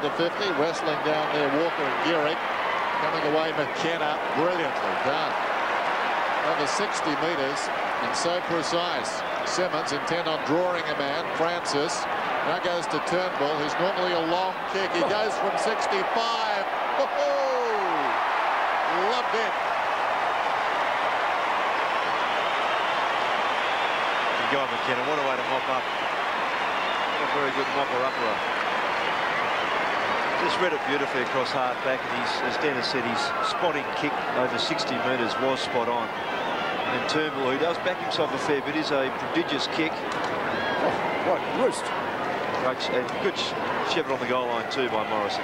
The 50, wrestling down there, Walker and Gehrig. Coming away, McKenna, brilliantly done. Over 60 metres and so precise. Simmons intent on drawing a man, Francis. Now goes to Turnbull, who's normally a long kick. He goes from 65. Oh, loved it. Go, McKenna. What a way to mop up. A very good mopper-upper. Just read it beautifully across hard back. And he's, as Dennis said, his spotting kick over 60 metres was spot on. And Turnbull, who does back himself a fair bit, is a prodigious kick. Oh, what roost. Great, good shove it on the goal line too by Morrison.